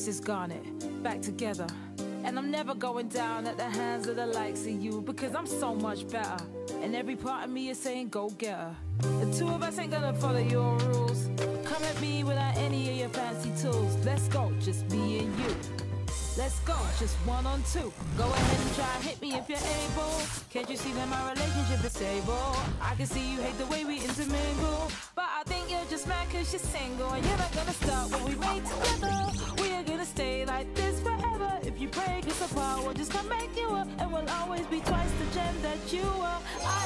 this is Garnet, eh? back together. And I'm never going down at the hands of the likes of you because I'm so much better. And every part of me is saying, go get her. The two of us ain't gonna follow your rules. Come at me without any of your fancy tools. Let's go, just me and you. Let's go, just one on two. Go ahead and try hit me if you're able. Can't you see that my relationship is stable? I can see you hate the way we intermingle. But I think you're just mad cause you're single. And you're not gonna start what we made together. Break us apart, we'll just come make you up. And we'll always be twice the gem that you are. A,